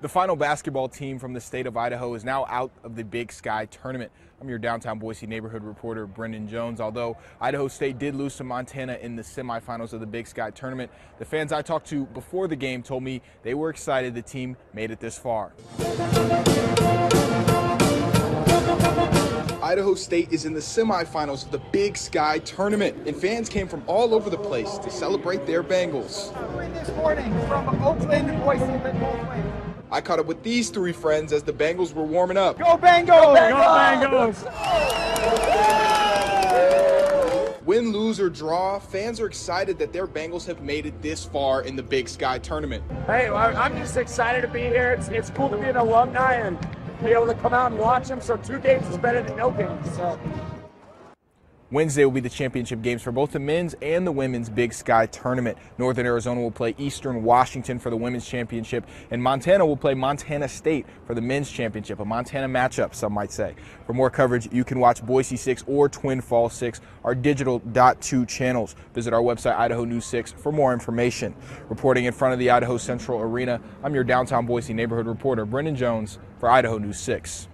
The final basketball team from the state of Idaho is now out of the Big Sky tournament. I'm your downtown Boise neighborhood reporter, Brendan Jones. Although Idaho State did lose to Montana in the semifinals of the Big Sky tournament, the fans I talked to before the game told me they were excited the team made it this far. Idaho State is in the semifinals of the Big Sky tournament, and fans came from all over the place to celebrate their Bengals. This morning from Oakland and Boise, both ways. I caught up with these three friends as the Bengals were warming up. Go Bengals! Go Bengals! Go Bengals! Win, lose, or draw, fans are excited that their Bengals have made it this far in the Big Sky tournament. Hey, I'm just excited to be here. It's, it's cool to be an alumni and be able to come out and watch them. So two games is better than no games. So. Wednesday will be the championship games for both the men's and the women's Big Sky tournament. Northern Arizona will play Eastern Washington for the women's championship, and Montana will play Montana State for the men's championship, a Montana matchup, some might say. For more coverage, you can watch Boise 6 or Twin Falls 6, our digital dot two channels. Visit our website, Idaho News 6, for more information. Reporting in front of the Idaho Central Arena, I'm your downtown Boise neighborhood reporter, Brendan Jones, for Idaho News 6.